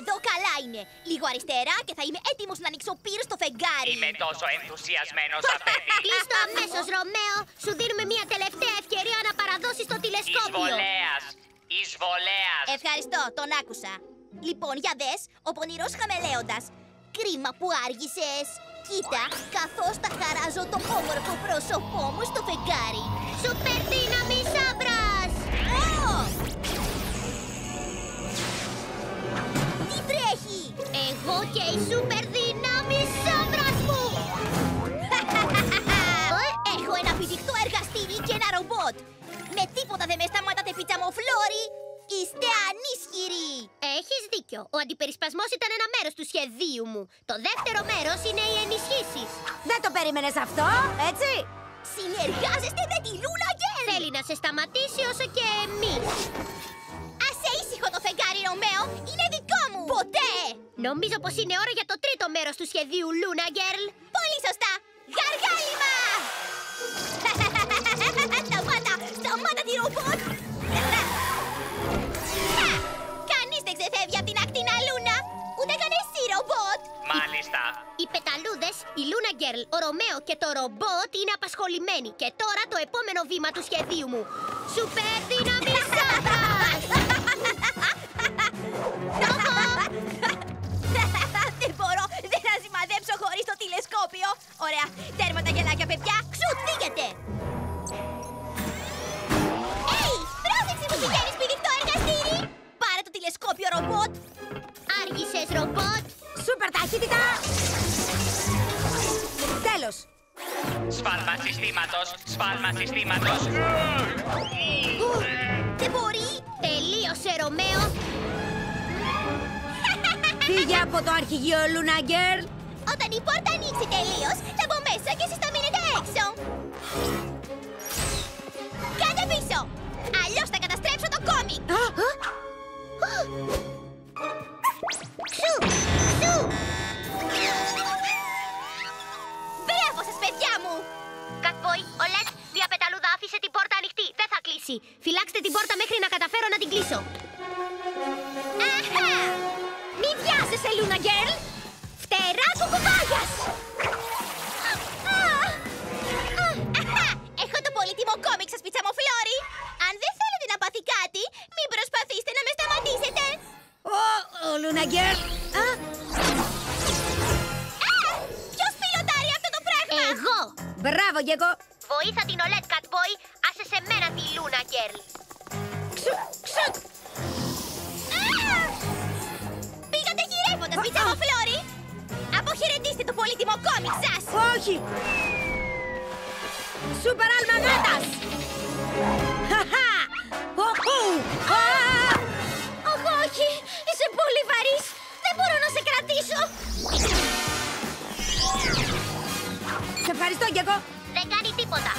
Εδώ καλά είναι. Λίγο αριστερά και θα είμαι έτοιμος να ανοίξω πύρο στο φεγγάρι. Είμαι τόσο ενθουσιασμένος, αφέντη. Κλείστο αμέσως, Ρωμαίο. Σου δίνουμε μια τελευταία ευκαιρία να παραδώσεις το τηλεσκόπιο. Εισβολέας. Εισβολέας. Ευχαριστώ, τον άκουσα. Λοιπόν, για δες, ο πονηρός χαμελέοντας. Κρίμα που άργησες. Κοίτα, καθώς τα χαράζω το όμορφο πρόσωπό μου στο φεγγάρι. Σούπερ Εγώ και η σούπερ δύναμη Σάμπρας μου! Έχω ένα πηδηχτό εργαστήρι και ένα ρομπότ. Με τίποτα δεν με σταματάτε πιτσαμοφλόρι. Είστε ανίσχυροι. Έχεις δίκιο. Ο αντιπερισπασμός ήταν ένα μέρος του σχεδίου μου. Το δεύτερο μέρος είναι οι ενισχύσεις. Δεν το περίμενες αυτό, έτσι; Συνεργάζεστε με τη Λούνα Γκέλ. Θέλει να σε σταματήσει όσο και εμείς. Άσε ήσυχο το φεγγάρι, Ρωμαίο. Νομίζω πως είναι ώρα για το τρίτο μέρος του σχεδίου Luna Girl. Πολύ σωστά. Γαργάλιμα. σταμάτα, σταμάτα τη ρομπότ. Κανείς δεν ξεφεύγει από την ακτίνα Luna. Ούτε καν εσύ, ρομπότ. Μάλιστα. Οι πεταλούδες, η Luna Girl, ο Ρωμαίο και το ρομπότ είναι απασχολημένοι. Και τώρα το επόμενο βήμα του σχεδίου μου. Σούπερ δύναμη Σάμπρας! σημαδέψω χωρίς το τηλεσκόπιο. Ωραία, τέρμα τα γελάκια, παιδιά. Ξουτ, φύγετε. Έι, πρόσεξε που πηγαίνεις πηδηχτό εργαστήρι. Πάρε το τηλεσκόπιο, ρομπότ. Άργησες, ρομπότ! Σούπερ ταχύτητα. Τέλος. Σφάλμα συστήματος. Σφάλμα συστήματος. Δεν μπορεί. Τελείωσε, Ρωμαίο! Φύγε από το αρχηγείο Luna Girl. Όταν η πόρτα ανοίξει τελείως, θα μπω μέσα και εσείς θα μείνετε έξω. Κάντε πίσω. Αλλιώς θα καταστρέψω το κόμικ σου! Σου! Μπράβο σας, παιδιά μου. Κατβόη, ο Λετ, διαπεταλούδα άφησε την πόρτα ανοιχτή. Δεν θα κλείσει. Φυλάξτε την πόρτα μέχρι να καταφέρω να την κλείσω. Αχα! Μη βιάζεσαι, Λούνα Γκέρλ! Φτερά κουκουβάγιας! Αχα! Έχω το πολύτιμο κόμικ σας, πιτσαμοφλόρι! Αν δεν θέλετε να πάθει κάτι, μην προσπαθήσετε να με σταματήσετε! Ο, ο Λουναγκέρ. Α, Α! Ποιος πιλωτάρει αυτό το πράγμα! Εγώ! μπράβο, Γκέκο. Βοήθα την Ολέτ, Κατβόη. Άσε σε μένα τη Λούνα Γκέρλ. Ξου, ξου. Α! Πήγατε γυρεύοντας, πιτσαμοφλόρι! Αποχαιρετήστε το πολύτιμο κόμικ σας! Όχι. Σούπερ αλμαγάτας. Χαχά. Οχου. Α, Οχ, όχι! Είσαι πολύ βαρύς! Δεν μπορώ να σε κρατήσω! Σε ευχαριστώ, Γκέκο. Δεν κάνει τίποτα.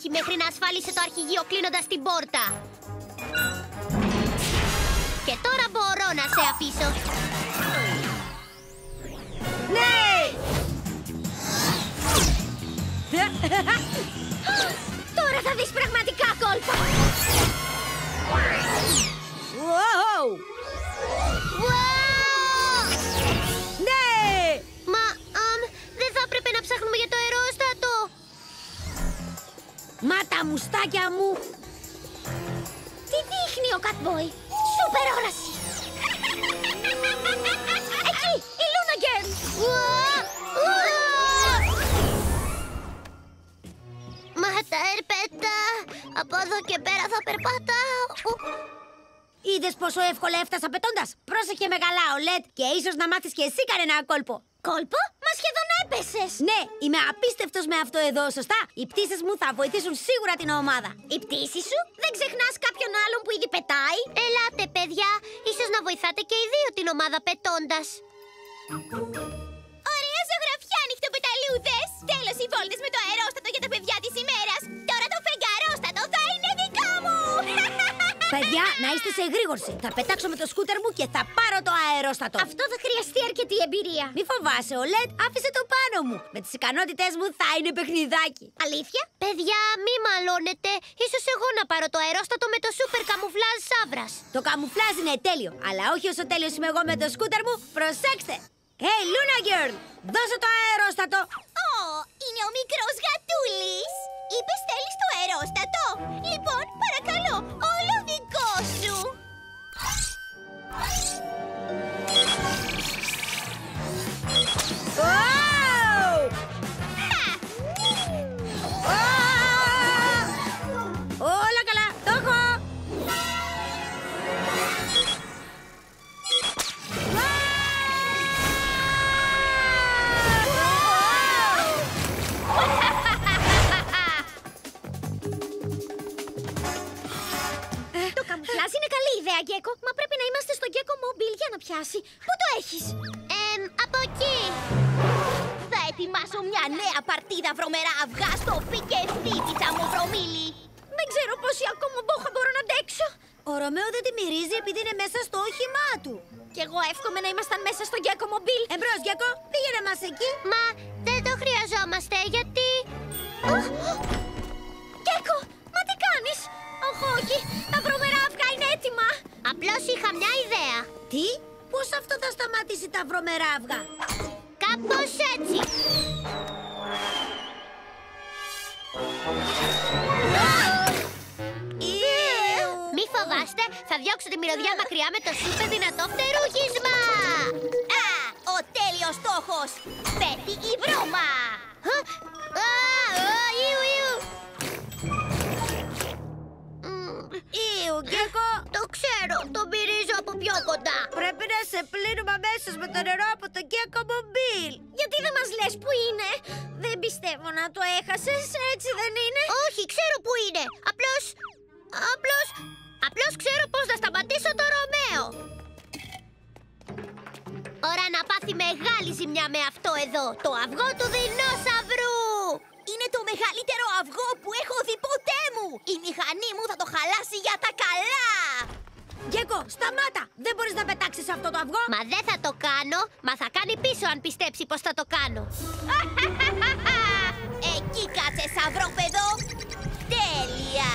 Όχι μέχρι να ασφάλισε το αρχηγείο κλείνοντας την πόρτα. Και τώρα μπορώ να σε αφήσω. Ναι. τα μουστάκια μου. Τι δείχνει ο Κατμπόι! Σούπερ όραση! Εκεί! Η Λούνα Γκέρλ! Μα τα ερπέτα. Από εδώ και πέρα θα περπατάω. Είδες πόσο εύκολα έφτασα πετώντας; Πρόσεχε με καλά, Ολέτ, και ίσως να μάθεις και εσύ κανένα κόλπο. Κόλπο; Μα σχεδόν έπεσες! Ναι, είμαι απίστευτος με αυτό εδώ, σωστά; Οι πτήσεις μου θα βοηθήσουν σίγουρα την ομάδα. Η πτήση σου; Δεν ξεχνάς κάποιον άλλον που ήδη πετάει; Ελάτε, παιδιά. Ίσως να βοηθάτε και οι δύο την ομάδα πετώντας. Ωραία ζωγραφιά, νυχτοπεταλούδες! Τέλος οι βόλτες με το αερόστατο για τα παιδιά της ημέρας! Παιδιά, να είστε σε εγρήγορση. Θα πετάξω με το σκούτερ μου και θα πάρω το αερόστατο. Αυτό θα χρειαστεί αρκετή εμπειρία. Μη φοβάσαι, ο Λετ άφησε το πάνω μου. Με τις ικανότητές μου θα είναι παιχνιδάκι. Αλήθεια; Παιδιά, μη μαλώνετε. Ίσως εγώ να πάρω το αερόστατο με το σούπερ καμουφλάζ σάβρας. Το καμουφλάζ είναι τέλειο, αλλά όχι όσο τέλειος είμαι εγώ με το σκούτερ μου. Προσέξτε! Hey, Luna Girl! Δώσε το αερόστατο! Ω, είναι ο μικρός γατούλης. Είπες θέλεις το αερόστατο. Λοιπόν, παρακαλώ, όλο Ah! Πήγαινε μας εκεί. Μα δεν το χρειαζόμαστε γιατί... Κέκο, μα τι κάνεις; Όχι, όχι, τα βρωμερά αυγά είναι έτοιμα. Απλώς είχα μια ιδέα. Τι, πώς αυτό θα σταματήσει τα βρωμερά αυγά; Κάπως έτσι. Ιου. Μη φοβάστε, θα διώξω τη μυρωδιά μακριά με το σούπερ δυνατό φτερούγισμα. Α, ο τέλειος στόχος. Πέτει η βρώμα. Α, α, α, ιου, ιου. Μμ, Ιου, Γκέκο, Το ξέρω, το μυρίζω από πιο κοντά. πρέπει να σε πλύνουμε αμέσως με το νερό από το Γκέκο Μομπίλ. Γιατί δεν μας λες που είναι; Δεν πιστεύω να το έχασες, έτσι δεν είναι; Όχι, ξέρω που είναι. Απλώς... Απλώς... Απλώς ξέρω πώς να σταματήσω το Ρωμαίο. Ώρα να πάθει μεγάλη ζημιά με αυτό εδώ, το αυγό του δεινόσαυρου. Είναι το μεγαλύτερο αυγό που έχω δει ποτέ μου. Η μηχανή μου θα το χαλάσει για τα καλά. Γκέκο, σταμάτα! Δεν μπορείς να πετάξεις αυτό το αυγό. Μα δεν θα το κάνω, μα θα κάνει πίσω αν πιστέψει πως θα το κάνω. Εκεί κάτσε σαυρόπεδο. Τέλεια.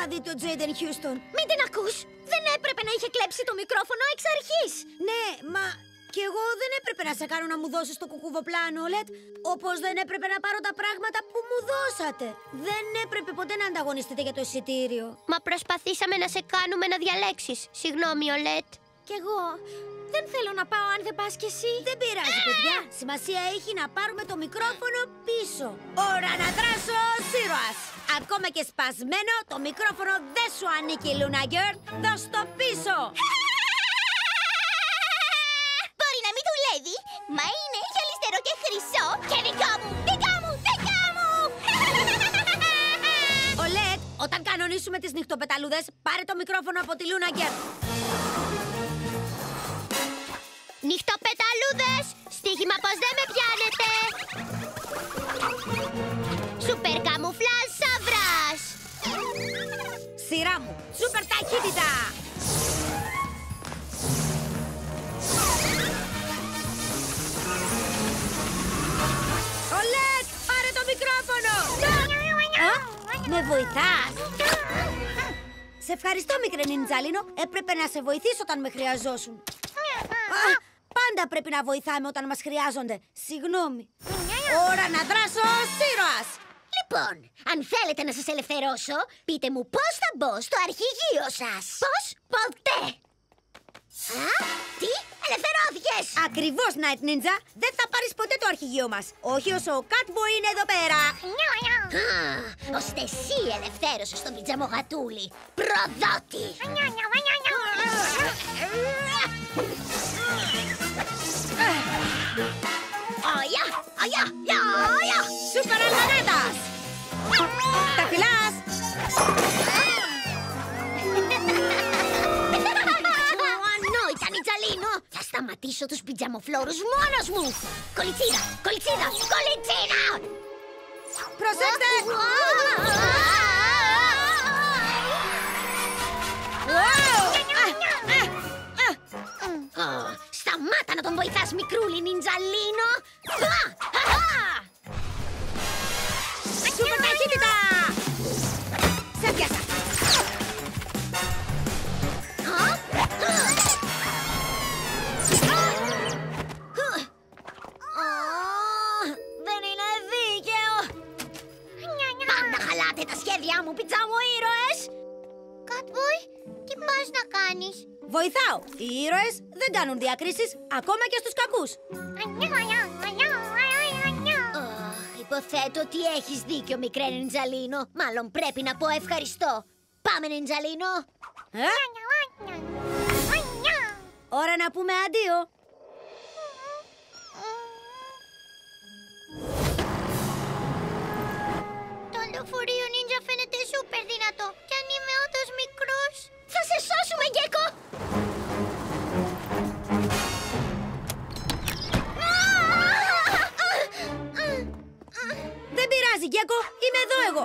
Θα δει τον Τζέιντεν Χιούστον. Μην την ακούς! Δεν έπρεπε να είχε κλέψει το μικρόφωνο εξ αρχής! Ναι, μα και εγώ δεν έπρεπε να σε κάνω να μου δώσεις το κουκουβοπλάνο, Λετ. Όπως δεν έπρεπε να πάρω τα πράγματα που μου δώσατε. Δεν έπρεπε ποτέ να ανταγωνιστείτε για το εισιτήριο. Μα προσπαθήσαμε να σε κάνουμε να διαλέξεις. Συγγνώμη, Ολέτ. Κι εγώ δεν θέλω να πάω αν δεν πας κι εσύ. Δεν πειράζει, παιδιά. Σημασία έχει να πάρουμε το μικρόφωνο πίσω. Ώρα να δράσω ο Σύρωας. Ακόμα και σπασμένο, το μικρόφωνο δεν σου ανήκει, Λούνα Γκέρλ. Δώσ' το πίσω. Μπορεί να μην δουλεύει, μα είναι γυαλιστερό και χρυσό και δικό μου, δικά μου, δικά μου! Ο Λετ, όταν κανονίσουμε τις νυχτοπεταλούδες, πάρε το μικρόφωνο από τη Λούνα Γκέρλ. Νυχτοπεταλούδες! Στοίχημα πως δεν με πιάνετε! Σούπερ καμουφλάζ σαυράς! Σειρά μου, σούπερ ταχύτητα. Ο Λετ, πάρε το μικρόφωνο. Α, με βοηθάς. Σε ευχαριστώ, μικρέ Νιντζάλινο. Έπρεπε να σε βοηθήσω όταν με χρειαζόσουν. Α, πάλι Πάντα πρέπει να βοηθάμε όταν μας χρειάζονται. Συγγνώμη. Ώρα να δράσω σύρωας. Λοιπόν, αν θέλετε να σας ελευθερώσω, πείτε μου πώς θα μπω στο αρχηγείο σας. Πώς; Ποτέ. Α, τι; Ελευθερώθηκες! Ακριβώς, Night Ninja. Δεν θα πάρεις ποτέ το αρχηγείο μας. Όχι όσο ο Catboy είναι εδώ πέρα. Α, ώστε εσύ ελευθέρωσες τον πιτζαμογατούλη. Προδότη! Ωια, ωια, ωια, ωια! Σούπερ Αλμανέτας. Τα φυλάς. Ανόητα, Νιτζαλίνο! Θα σταματήσω τους πιτζαμοφλόρους μόνος μου! Κολιτσίδα, κολιτσίδα, κολιτσίδα! Προσέξτε. Α, Σταμάτα να τον βοηθάς, μικρούλι Νιντζαλίνο! Α, α, α! Σούπερ ταχύτητα. Σε πιάσα. Δεν είναι δίκαιο! Πάντα χαλάτε τα σχέδιά μου, πιτσάμο ήρωες! Κατβόη, τι πας να κάνεις; Βοηθάω. Οι ήρωες δεν κάνουν διακρίσεις ακόμα και στους κακούς. Αχ, υποθέτω ότι έχεις δίκιο, μικρέ Νιντζαλίνο. Μάλλον πρέπει να πω ευχαριστώ. Πάμε, Νιντζαλίνο! Ε; Ώρα να πούμε αντίο. Το λεωφορείο νίντζα φαίνεται σούπερ δυνατό. Κι αν είμαι όντως μικρός... Θα σε σώσουμε, Γκέκο! Δεν πειράζει, Γκέκο. Είμαι εδώ εγώ.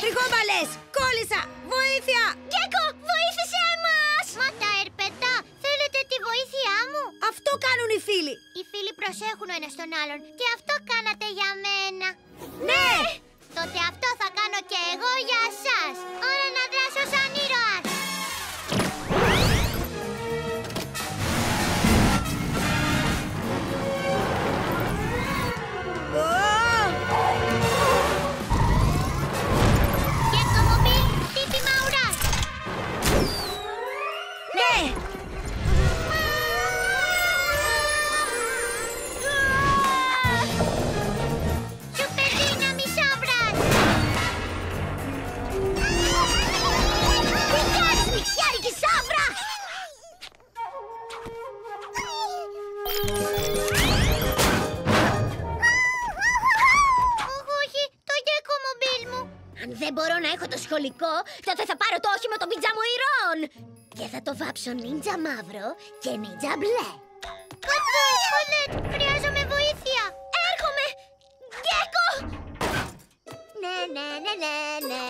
Τριχόβαλες. Κόλλησα. Βοήθεια. Γκέκο, βοήθησέ μας! Μα τα ερπετά, θέλετε τη βοήθειά μου; Αυτό κάνουν οι φίλοι. Οι φίλοι προσέχουν ο ένας τον άλλον και αυτό κάνατε για μένα. Ναι. Τότε αυτό θα κάνω και εγώ για σας. Ώρα να δράσω σαν ήρωας. Και θα το βάψω νίντζα μαύρο και νίντζα μπλε. Καθώς, Κολέτ, χρειάζομαι βοήθεια. Έρχομαι! Γκέκο! Ναι, ναι, ναι, ναι, ναι.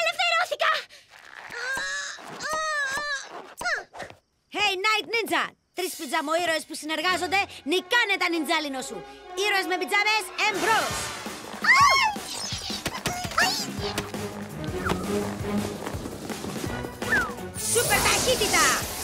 Ελευθερώθηκα! Hey, Night Ninja. Τρεις πιτζαμοήρωες που συνεργάζονται νικάνε τα νιντζάλινο σου. Ήρωες με πιτζάμες εμπρός. Σούπερ ταχύτητα. Ουφ.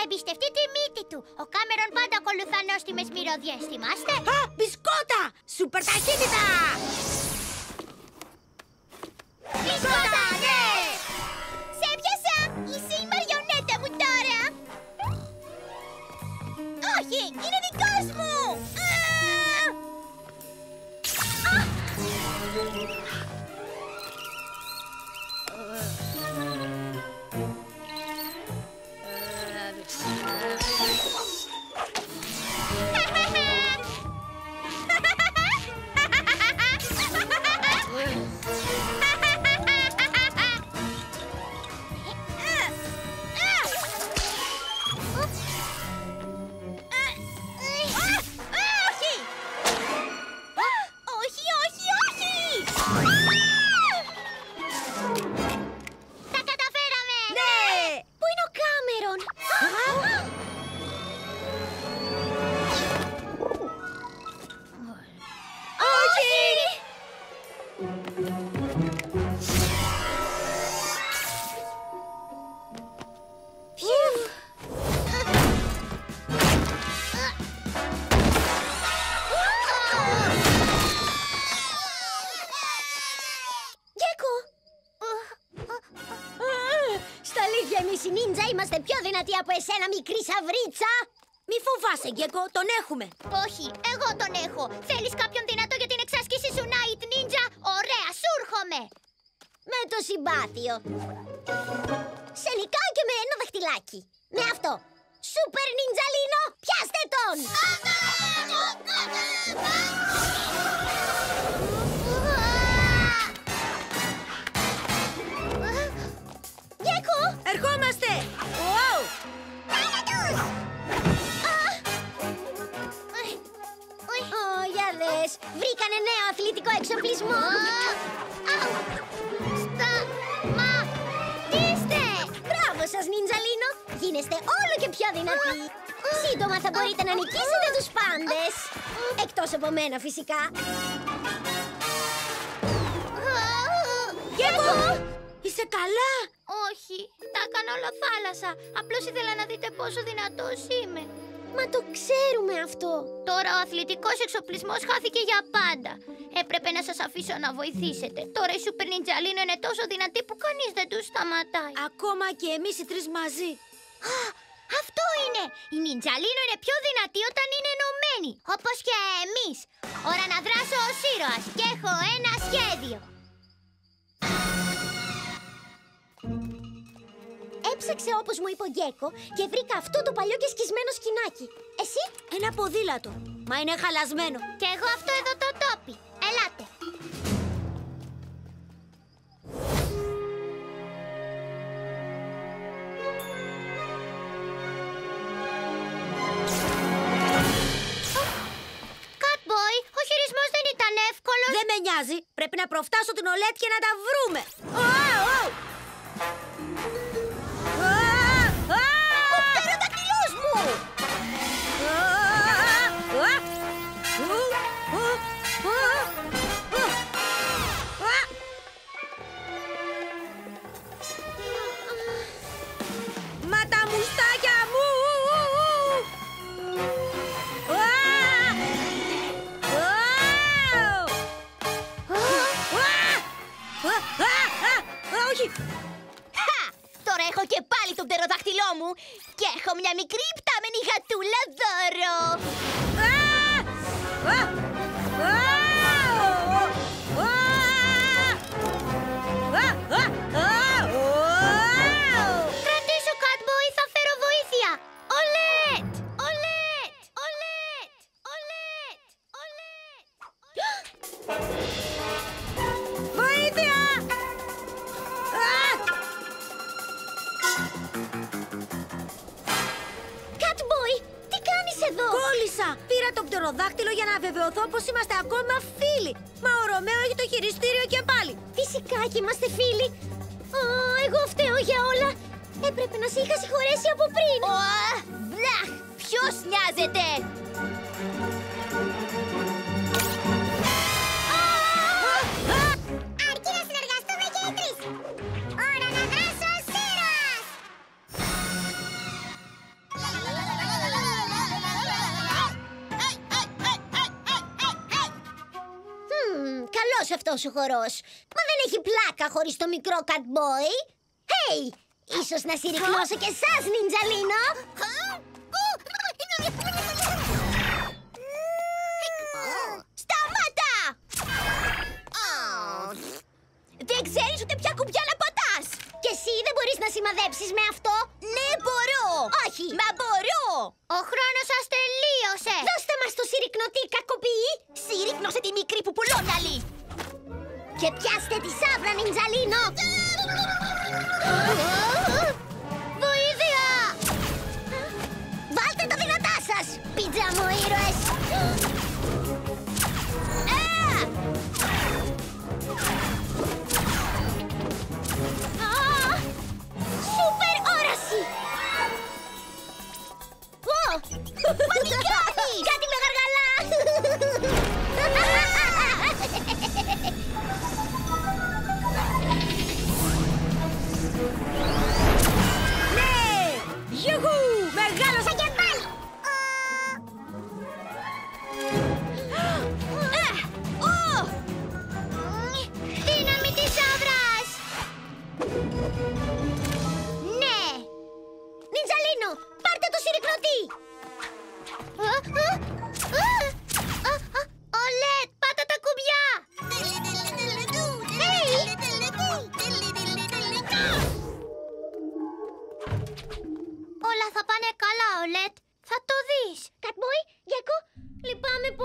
Θα εμπιστευτεί τη μύτη του! Ο Κάμερον πάντα ακολουθά νόστιμες μυρωδιές, θυμάστε; Α, μπισκότα. Σούπερ ταχύτητα. Μπισκότα, ναι! Σε πιάσα! Είσαι η μαριονέτα μου τώρα! Όχι! Είναι soon. Εσένα, μικρή σαβρίτσα! Μη φοβάσαι, Γκέκο, τον έχουμε. Όχι, εγώ τον έχω. Θέλεις κάποιον δυνατό για την εξάσκηση σου, Night Ninja? Ωραία, σου έρχομαι. Με το συμπάθειο. Σε νικάω και με ένα δαχτυλάκι. Με αυτό. Σούπερ Νιντζαλίνο, πιάστε τον! Γκέκο! Ερχόμαστε! Εξοπλισμό. Αου! Σταματήστε! Μπράβο σας, Νιντζαλίνο! Γίνεστε όλο και πιο δυνατοί. Σύντομα θα μπορείτε να νικήσετε τους πάντες. Εκτός από μένα, φυσικά. Γκέκο! Είσαι καλά! Όχι, τα έκανα όλα θάλασσα. Απλώς ήθελα να δείτε πόσο δυνατός είμαι. Μα το ξέρουμε αυτό. Τώρα ο αθλητικός εξοπλισμός χάθηκε για πάντα. Έπρεπε να σας αφήσω να βοηθήσετε. Τώρα η Σούπερ Νιντζαλίνο είναι τόσο δυνατή που κανείς δεν τους σταματάει. Ακόμα και εμείς οι τρεις μαζί. Α, αυτό είναι! Η Νιντζαλίνο είναι πιο δυνατή όταν είναι ενωμένη. Όπως και εμείς. Ώρα να δράσω ως ήρωας και έχω ένα σχέδιο. Έψαξε όπως μου είπε ο Γκέκο και βρήκα αυτό το παλιό και σκισμένο σκηνάκι. Εσύ; Ένα ποδήλατο. Μα είναι χαλασμένο. Και εγώ αυτό εδώ το τόπι. Ελάτε. Catboy, ο χειρισμός δεν ήταν εύκολος. Δεν με νοιάζει. Πρέπει να προφτάσω την Ολέτ και να τα βρούμε. Όχι! Χα! Τώρα έχω και πάλι τον πτεροδάχτυλό μου και έχω μια μικρή πτάμενη γατούλα δώρο. Α! Α! Α! Πως είμαστε ακόμα φίλοι. Μα ο Ρωμαίο έχει το χειριστήριο και πάλι. Φυσικά και είμαστε φίλοι. Α, εγώ φταίω για όλα. Έπρεπε να σε είχα συγχωρέσει από πριν. Ω, μπλαχ! Ποιος νοιάζεται! Αυτός ο χορός. Μα δεν έχει πλάκα χωρίς το μικρό Catboy. Hey, ίσως να συρρυκνώσω και εσάς, Νιντζαλίνο.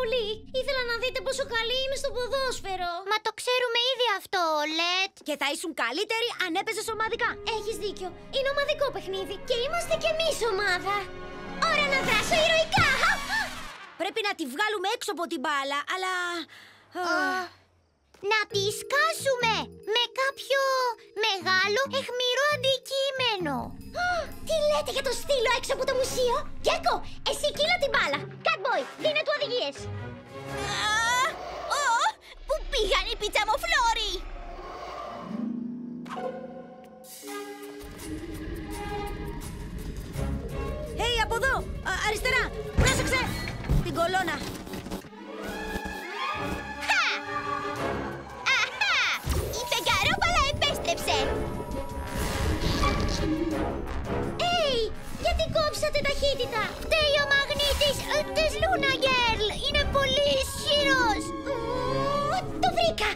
Πολύ. Ήθελα να δείτε πόσο καλή είμαι στο ποδόσφαιρο. Μα το ξέρουμε ήδη αυτό, Ολέτ. Και θα ήσουν καλύτερη αν έπαιζες ομαδικά. Έχεις δίκιο. Είναι ομαδικό παιχνίδι και είμαστε κι εμείς ομάδα. Ώρα να δράσω ηρωικά. Πρέπει να τη βγάλουμε έξω από την μπάλα, αλλά... Α, να τη σκάσουμε με κάποιο μεγάλο αιχμηρό αντικείμενο. Α, Τι λέτε για το στήλο έξω από το μουσείο; Γκέκο, εσύ κύλα την μπάλα. Catboy, δίνε του οδηγίες. Πού πήγαν οι πιτσαμοφλόροι! Hey, από εδώ! Α, αριστερά! Πρόσεξε! Την κολόνα! Επέστρεψε! Έι, γιατί κόψατε ταχύτητα; Φταίει ο μαγνήτης ε, της Λούνα Γκέρλ. Είναι πολύ ισχυρός. Ου, Το βρήκα.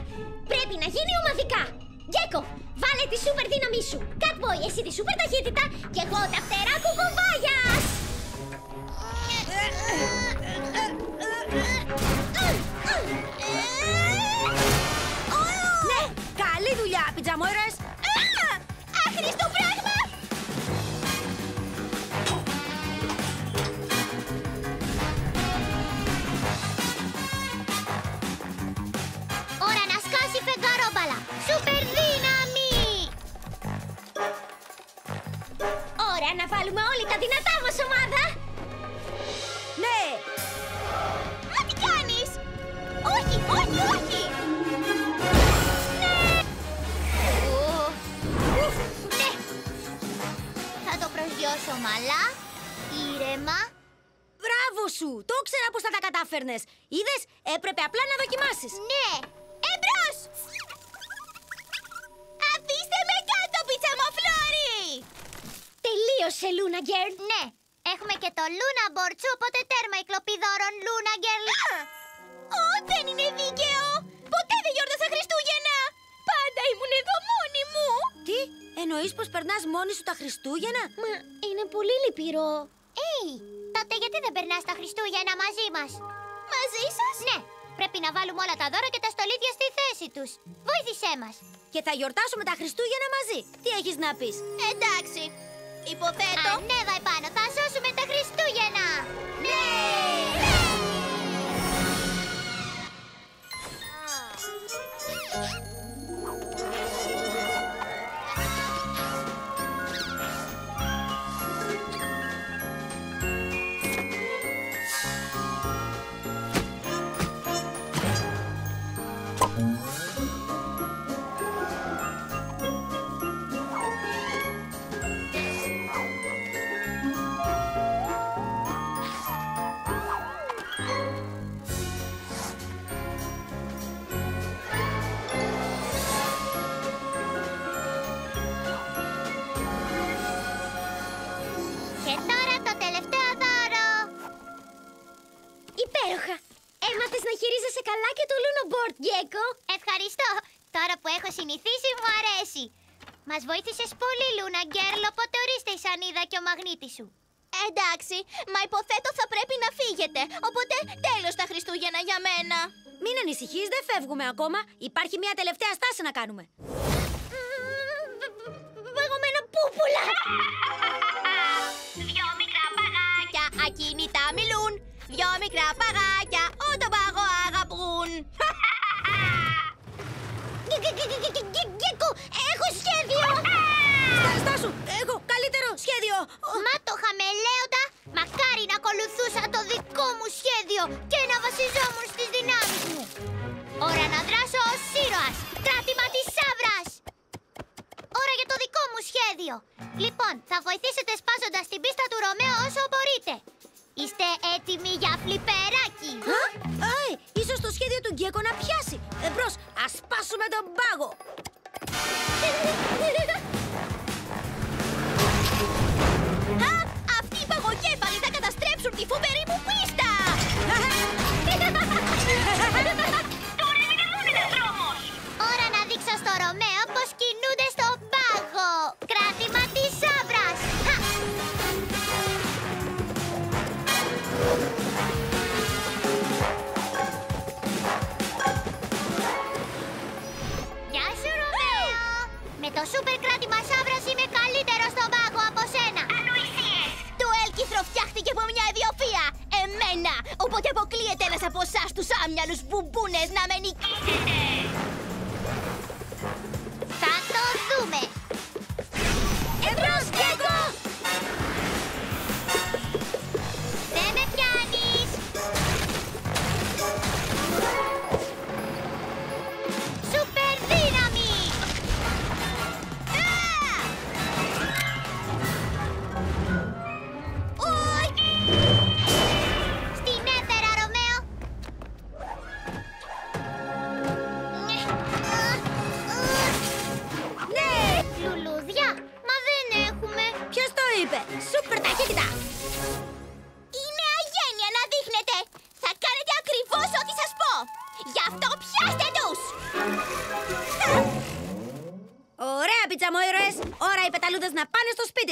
Πρέπει να γίνει ομαδικά. Γκέκο, βάλε τη σούπερ δύναμή σου. Catboy, εσύ τη σούπερ ταχύτητα και εγώ τα φτερά κουκουβάγιας. Ήρεμα. Μπράβο σου! Το ήξερα πως θα τα κατάφερνες! Είδες, έπρεπε απλά να δοκιμάσεις! Ναι. Εμπρός! Αφήστε με κάτω, πιτσαμοφλόροι! Τελείωσε, Λούνα Γκέρλ. Ναι. Έχουμε και το Λούνα Μπορτσού, οπότε τέρμα η κλοπή δώρων Λούνα Γκέρλ. Ω, δεν είναι δίκαιο! Ποτέ δεν γιόρτασα Χριστούγεννα! Πάντα ήμουν εδώ μόνη μου! Τι, εννοείς πως περνάς μόνη σου τα Χριστούγεννα; Μα είναι πολύ λυπηρό. Έι, τότε γιατί δεν περνάς τα Χριστούγεννα μαζί μας; Μαζί σας; Ναι, πρέπει να βάλουμε όλα τα δώρα και τα στολίδια στη θέση τους. Βοήθησέ μας. Και θα γιορτάσουμε τα Χριστούγεννα μαζί! Τι έχεις να πεις; Εντάξει. Υποθέτω. Ανέβα επάνω, θα σώσουμε τα Χριστούγεννα. Ναι! Κάνουμε. Παγωμένα πούπουλα. Δυο μικρά παγάκια ακίνητα μιλούν. Δυο μικρά παγάκια όταν παγό αγαπούν. Γκέκο, έχω σχέδιο. Στά- Στάσου, έχω καλύτερο σχέδιο. Μα το χαμελέοντα, μακάρι να ακολουθούσα το δικό μου σχέδιο και να βασιζόμουν στις δυνάμεις μου. Ώρα να δράσω ως Λοιπόν, θα βοηθήσετε σπάζοντας την πίστα του Ρωμαίου όσο μπορείτε. Είστε έτοιμοι για φλιπεράκι; Α, ε, ίσως το σχέδιο του Γκέκο να πιάσει. Εμπρός, ας σπάσουμε τον πάγο. Α, αυτοί οι παγοκέφαλοι θα καταστρέψουν τη φοβερή μου πίστα. Τώρα είναι δρόμος. Ώρα να δείξω στο Ρωμαίο πως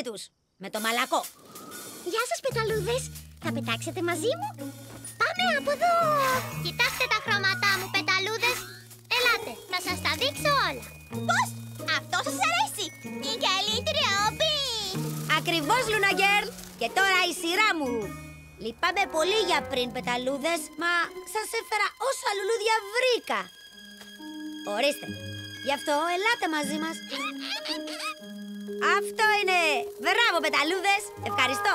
τους! Με το μαλακό! Γεια σας, πεταλούδες. Θα πετάξετε μαζί μου; Πάμε από εδώ. Κοιτάξτε τα χρώματά μου, πεταλούδες. Ελάτε, θα σας τα δείξω όλα. Πώς; Αυτό σας αρέσει! Την καλύτερη όπι! Ακριβώς, Λούνα Γκέρλ! Και τώρα η σειρά μου! Λυπάμαι πολύ για πριν, πεταλούδες, μα σας έφερα όσα λουλούδια βρήκα. Ορίστε. Γι' αυτό ελάτε μαζί μας. Αυτό είναι! Μπράβο, πεταλούδες! Ευχαριστώ!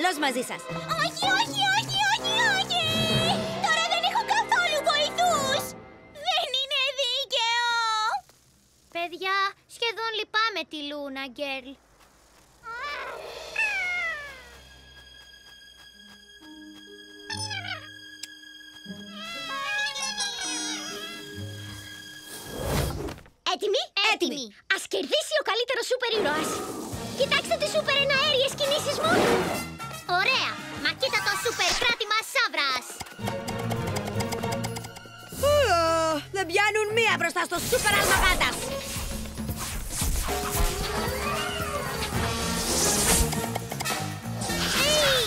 Καλός μαζί σας. Όχι, όχι, όχι, όχι, όχι! Τώρα δεν έχω καθόλου βοηθούς! Δεν είναι δίκαιο! Παιδιά, σχεδόν λυπάμαι τη Λούνα, γκέρλ. Έτοιμοι; Έτοιμοι. Ας κερδίσει ο καλύτερος σούπερ ήρωας. Κοιτάξτε τις σούπερ εναέριες κινήσεις μου. Ωραία. Μα κοίτα το σούπερ κράτημα σάβρας. Ου, Δεν πιάνουν μία μπροστά στο σούπερ αλμαγάτας. Έι!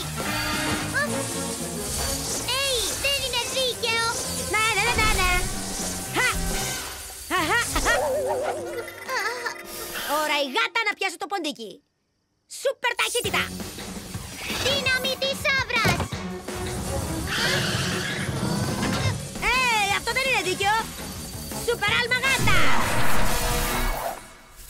Έι, δεν είναι δίκαιο. Ναι, ναι, ναι, ναι, ναι. Χα! Χα, χα, χα. Ώρα η γάτα να πιάσει το ποντίκι. Σούπερ ταχύτητα. Δύναμη της σάβρας. Ε, αυτό δεν είναι δίκαιο. Σούπερ αλμαγάτα.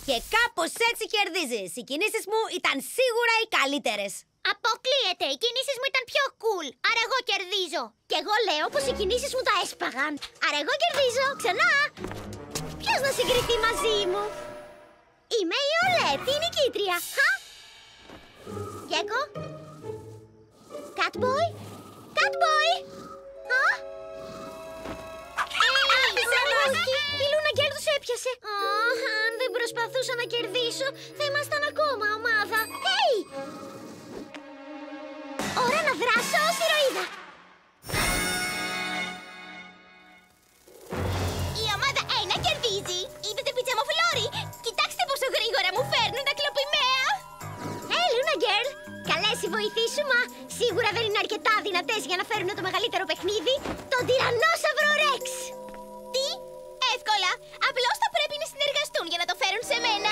Και κάπως έτσι κερδίζεις. Οι κινήσεις μου ήταν σίγουρα οι καλύτερες. Αποκλείεται. Οι κινήσεις μου ήταν πιο cool. Άρα εγώ κερδίζω. Και εγώ λέω πως οι κινήσεις μου τα έσπαγαν. Άρα εγώ κερδίζω. Ξανά. Ποιος να συγκριθεί μαζί μου; Είμαι η Ολέτ, η νικήτρια. Χα. Γέκο. Catboy? Catboy! Α; Έπιασε Μάικη! Η Λούνα Γκέρ τους έπιασε. αν δεν προσπαθούσα να κερδίσω, θα ήμασταν ακόμα ομάδα. Hey! Ώρα να δράσω ως ηρωίδα. Η ομάδα 1 κερδίζει. Είδατε πιτζαμοφλόρι. Κοιτάξτε πόσο γρήγορα μου φέρνουν τα κλοπημαία σε βοηθήσουμε, σίγουρα δεν είναι αρκετά δυνατές για να φέρουν το μεγαλύτερο παιχνίδι, τον τυρανόσαυρο Ρέξ! Τι; Εύκολα! Απλώς θα πρέπει να συνεργαστούν για να το φέρουν σε μένα!